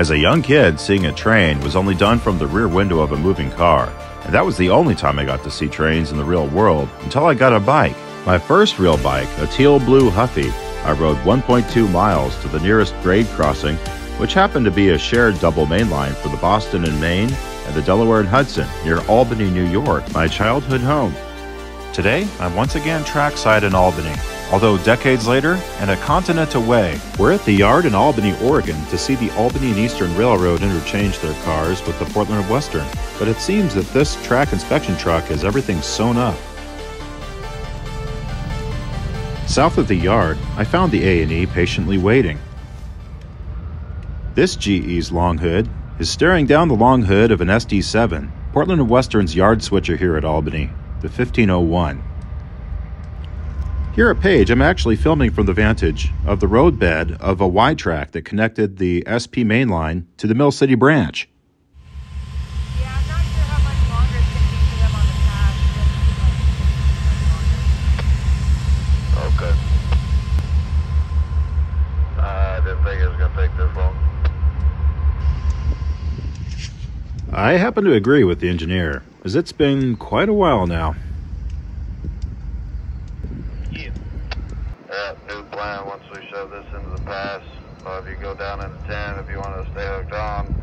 As a young kid, seeing a train was only done from the rear window of a moving car, and that was the only time I got to see trains in the real world until I got a bike. My first real bike, a teal blue Huffy, I rode 1.2 miles to the nearest grade crossing, which happened to be a shared double main line for the Boston and Maine and the Delaware and Hudson near Albany, New York, my childhood home. Today, I'm once again trackside in Albany, although decades later and a continent away. We're at the yard in Albany, Oregon to see the Albany and Eastern Railroad interchange their cars with the Portland and Western, but it seems that this track inspection truck has everything sewn up. South of the yard, I found the A&E patiently waiting. This GE's long hood is staring down the long hood of an SD7, Portland and Western's yard switcher here at Albany, the 1501. Here at Page, I'm actually filming from the vantage of the roadbed of a Y track that connected the SP main line to the Mill City branch. Yeah, I'm not sure how much longer it's going to be for them on the path. Okay. Uh, I didn't think it was gonna take this long. I happen to agree with the engineer, as it's been quite a while now. Yeah. Yeah, new plan once we shove this into the pass. Uh, if you go down into 10, if you want to stay hooked on,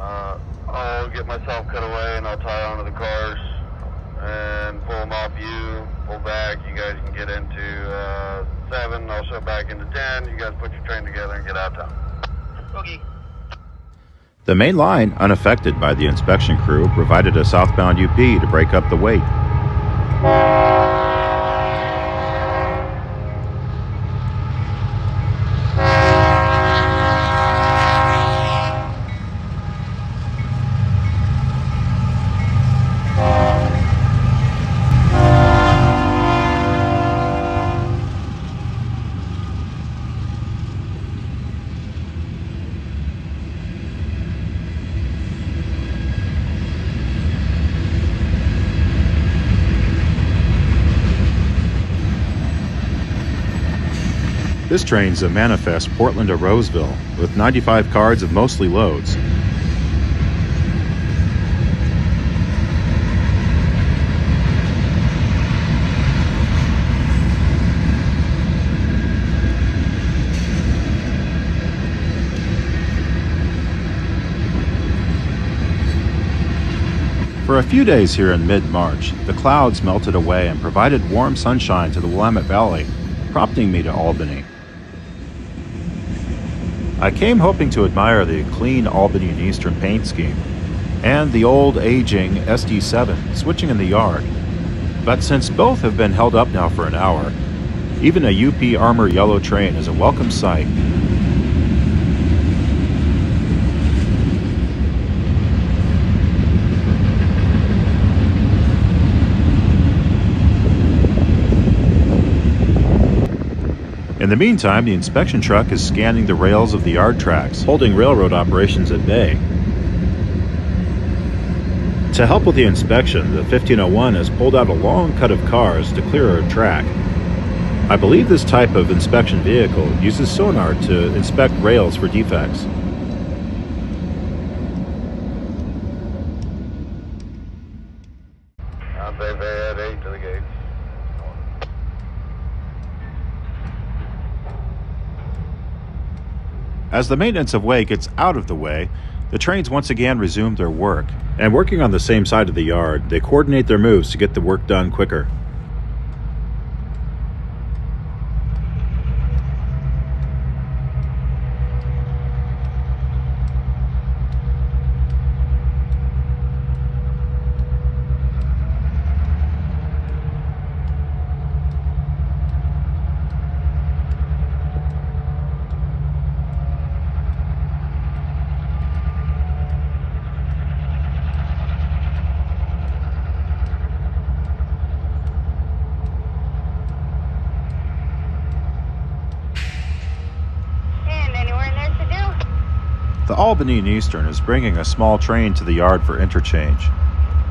uh, I'll get myself cut away and I'll tie onto the cars and pull them off you, pull back. You guys can get into uh, 7, I'll shove back into 10. You guys put your train together and get out of town. Okay. The main line, unaffected by the inspection crew, provided a southbound UP to break up the wait. This train's a manifest Portland to Roseville with 95 cards of mostly loads. For a few days here in mid March, the clouds melted away and provided warm sunshine to the Willamette Valley, prompting me to Albany. I came hoping to admire the clean Albany and Eastern paint scheme and the old aging SD7 switching in the yard. But since both have been held up now for an hour, even a UP Armor yellow train is a welcome sight. In the meantime, the inspection truck is scanning the rails of the yard tracks, holding railroad operations at bay. To help with the inspection, the 1501 has pulled out a long cut of cars to clear a track. I believe this type of inspection vehicle uses sonar to inspect rails for defects. I'll say they had 8 to the gates. As the maintenance of way gets out of the way, the trains once again resume their work. And working on the same side of the yard, they coordinate their moves to get the work done quicker. And anywhere next to do? The Albany and Eastern is bringing a small train to the yard for interchange,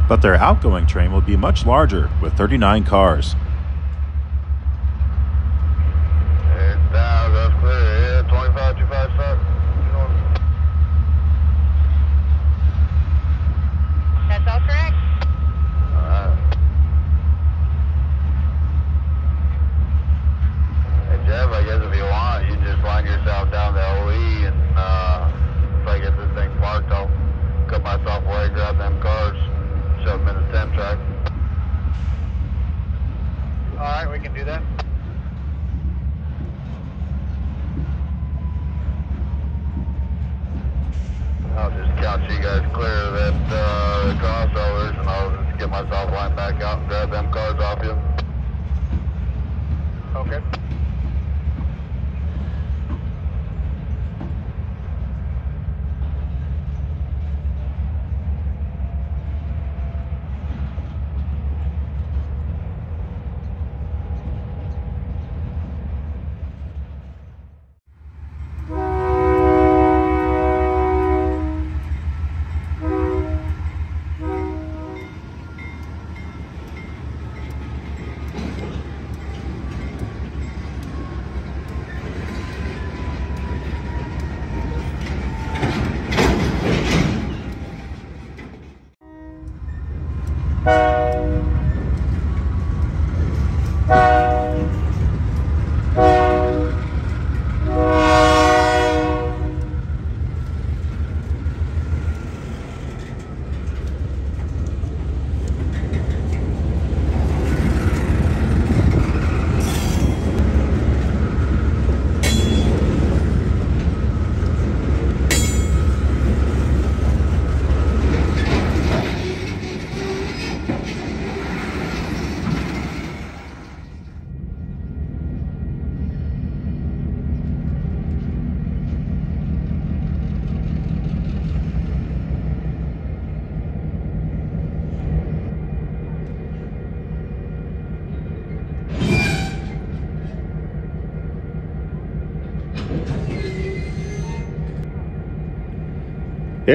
but their outgoing train will be much larger with 39 cars. It's down, that's clear. Yeah, 25, 25, start. You know, Alright, we can do that. I'll just count you guys clear of that uh, crossovers, and I'll just get myself lined back out and grab them cars off you.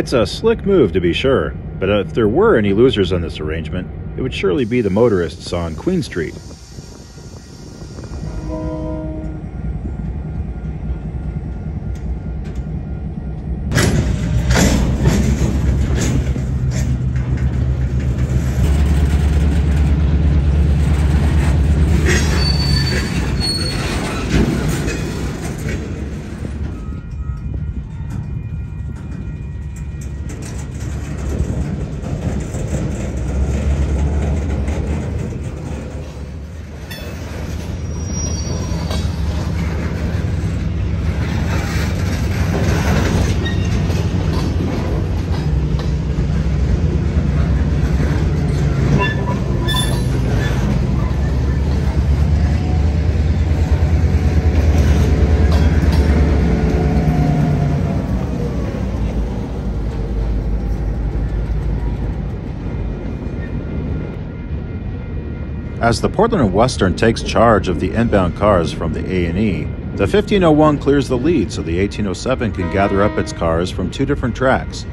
It's a slick move to be sure, but if there were any losers on this arrangement, it would surely be the motorists on Queen Street. As the Portland and Western takes charge of the inbound cars from the A&E, the 1501 clears the lead so the 1807 can gather up its cars from two different tracks.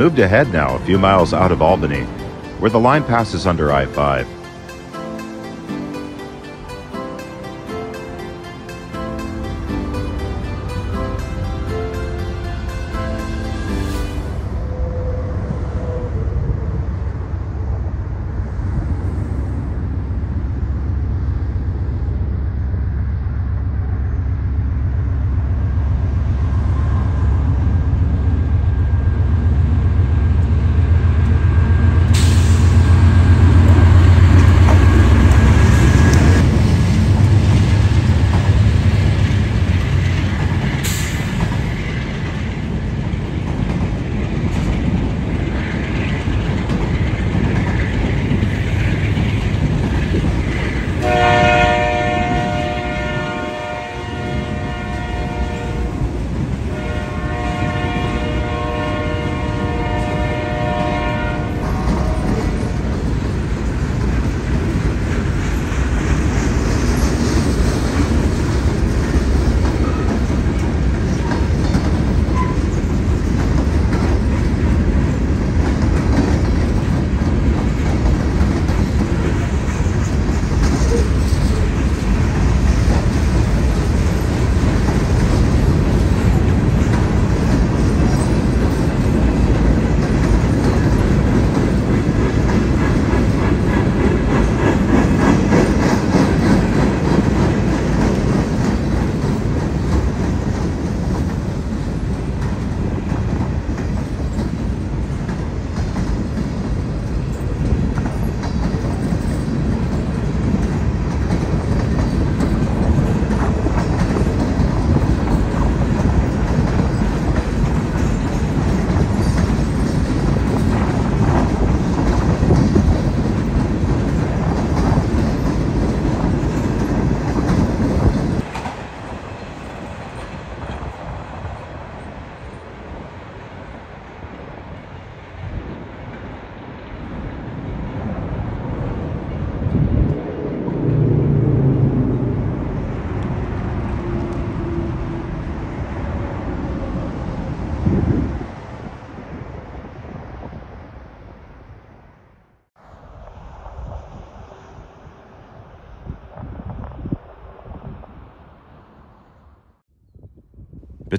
Moved ahead now, a few miles out of Albany, where the line passes under I 5.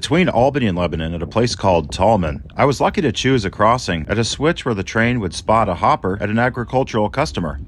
Between Albany and Lebanon at a place called Tallman, I was lucky to choose a crossing at a switch where the train would spot a hopper at an agricultural customer.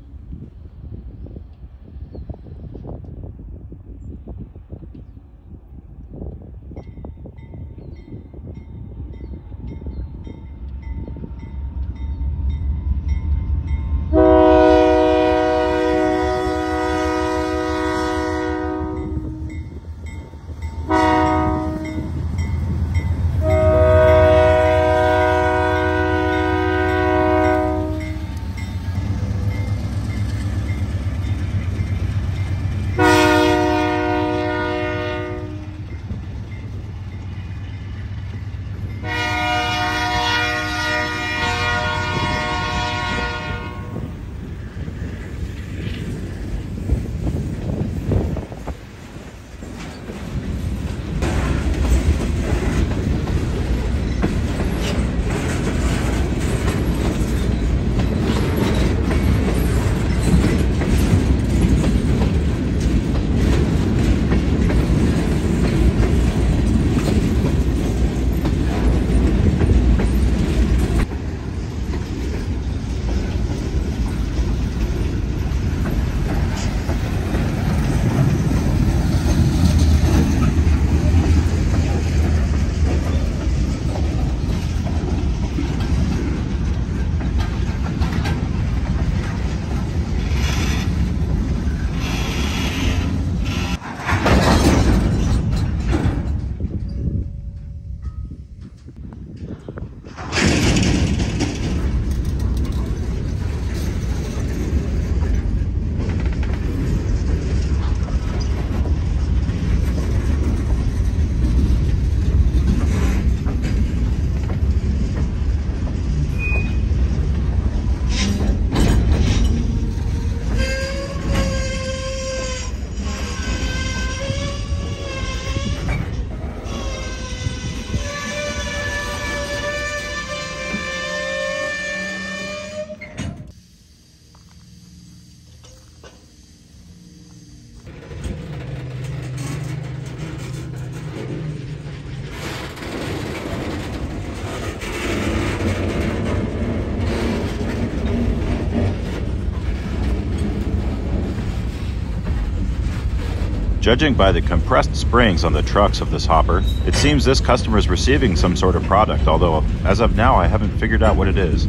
Judging by the compressed springs on the trucks of this hopper, it seems this customer is receiving some sort of product, although as of now I haven't figured out what it is.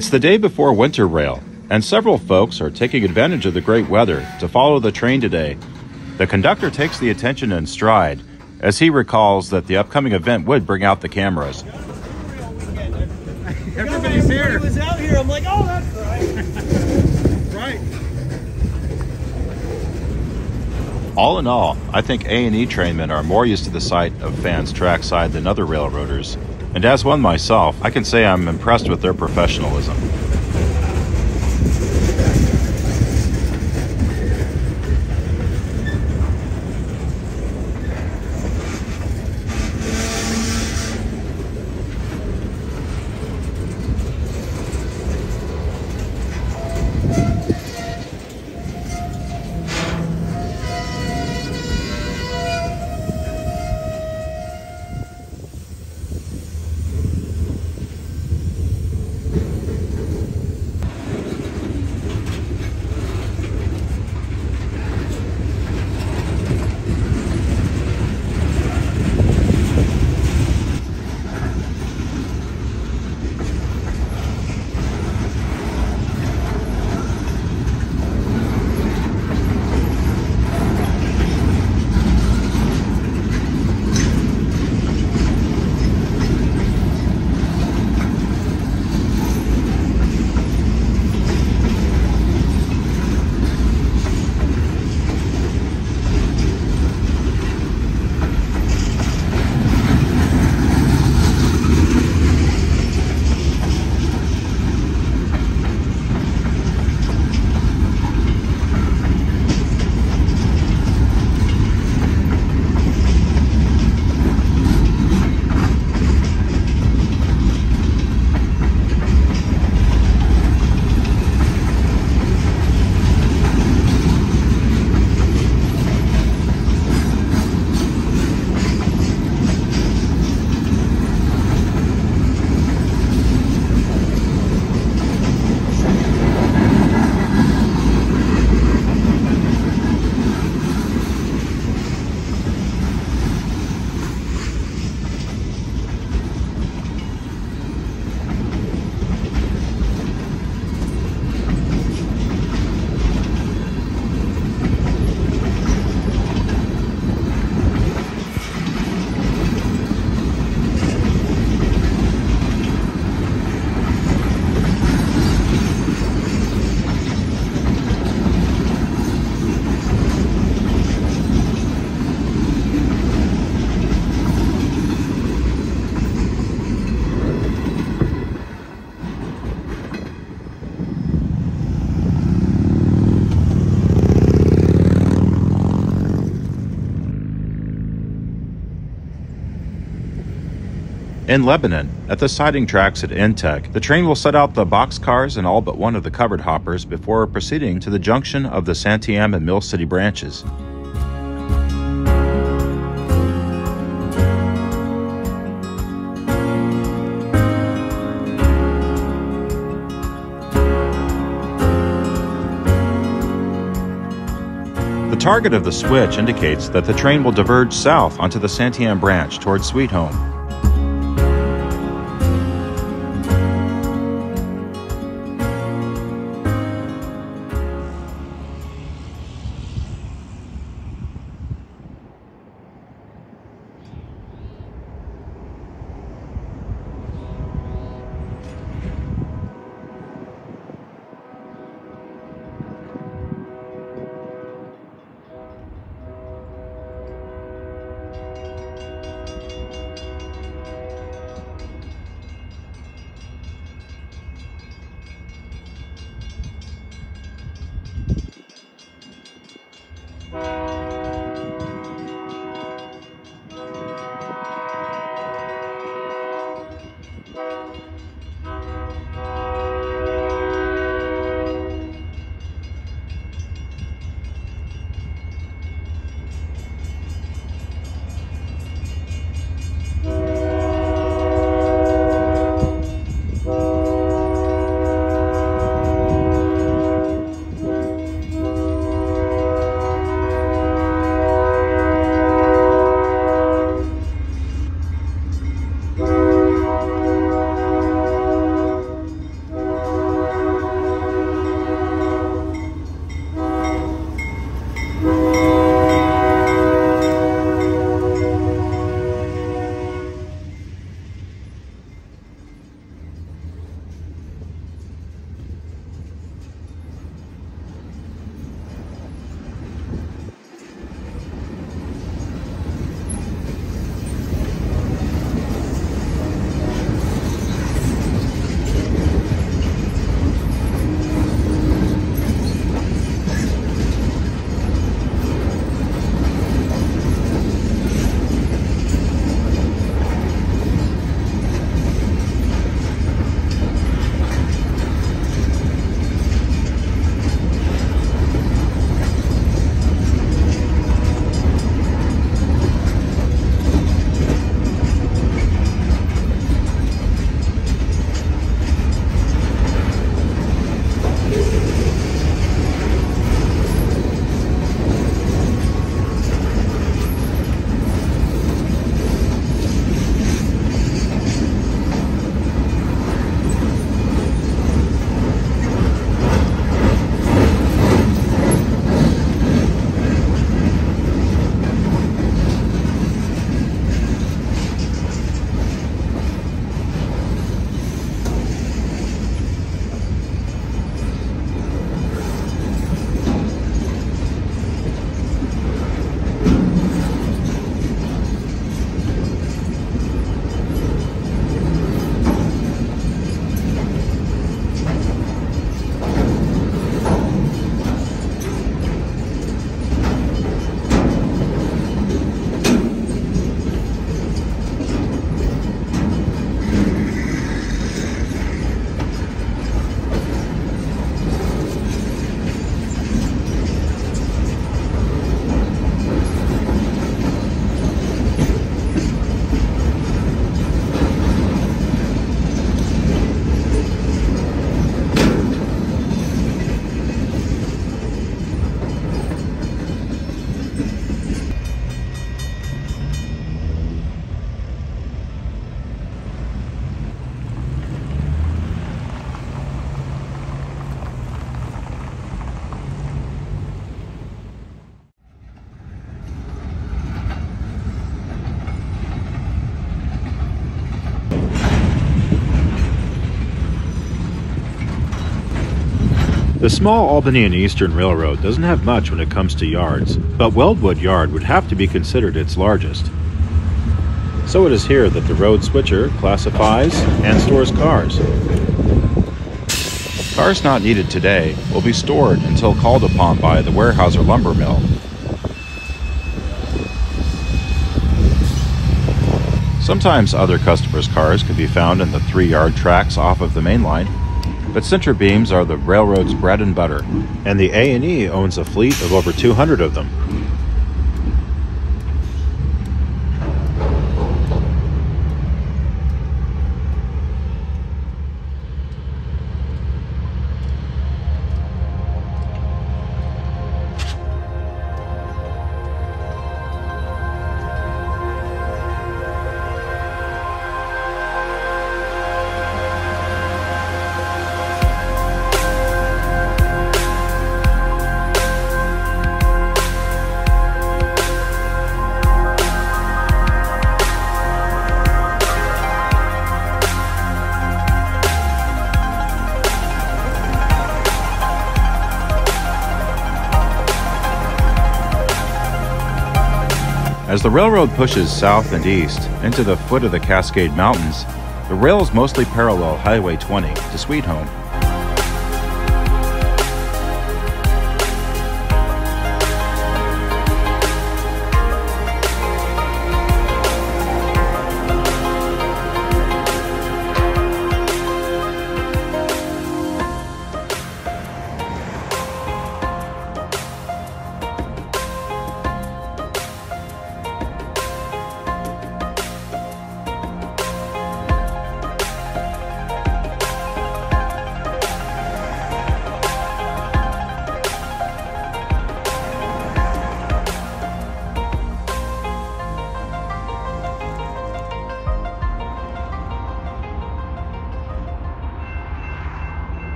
It's the day before Winter Rail, and several folks are taking advantage of the great weather to follow the train today. The conductor takes the attention in stride as he recalls that the upcoming event would bring out the cameras. Everybody's here. was out here. I'm like, oh, that's right. right. All in all, I think A&E trainmen are more used to the sight of fans trackside than other railroaders, and as one myself, I can say I'm impressed with their professionalism. In Lebanon, at the siding tracks at Intech, the train will set out the boxcars and all but one of the covered hoppers before proceeding to the junction of the Santiam and Mill City branches. The target of the switch indicates that the train will diverge south onto the Santiam branch towards Sweet Home. The small Albany and Eastern Railroad doesn't have much when it comes to yards, but Weldwood Yard would have to be considered its largest. So it is here that the road switcher classifies and stores cars. Cars not needed today will be stored until called upon by the Weyerhaeuser lumber mill. Sometimes other customers' cars can be found in the three yard tracks off of the main line, but center beams are the railroad's bread and butter, and the A&E owns a fleet of over 200 of them. The railroad pushes south and east into the foot of the Cascade Mountains, the rails mostly parallel Highway 20 to Sweet Home.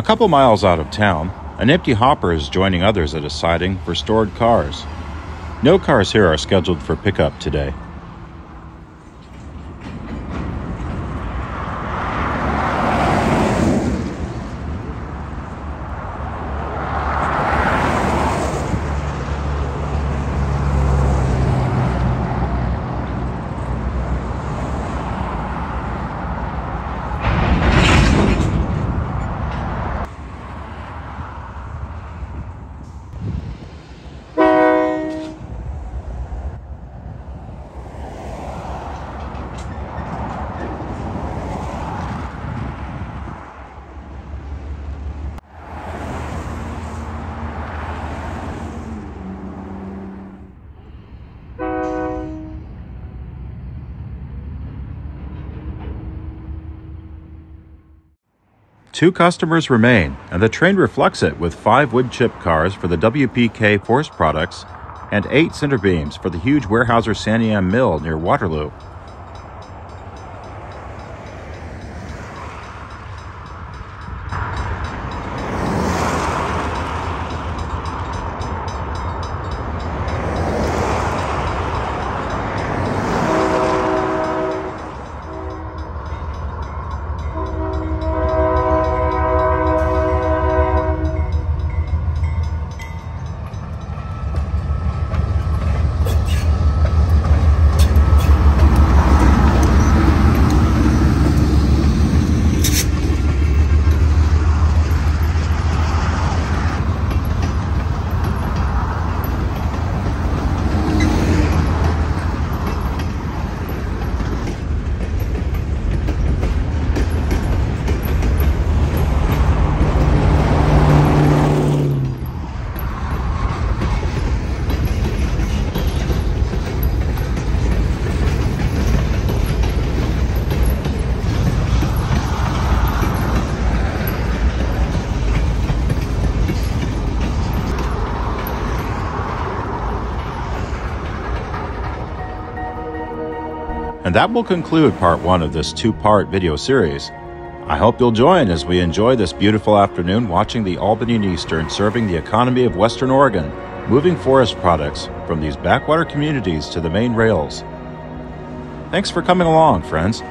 A couple miles out of town, an empty hopper is joining others at a siding for stored cars. No cars here are scheduled for pickup today. Two customers remain, and the train reflects it with five wood chip cars for the WPK Forest Products and eight center beams for the huge Weyerhaeuser Santiam mill near Waterloo. And that will conclude part one of this two part video series. I hope you'll join as we enjoy this beautiful afternoon watching the Albany and Eastern serving the economy of Western Oregon, moving forest products from these backwater communities to the main rails. Thanks for coming along, friends.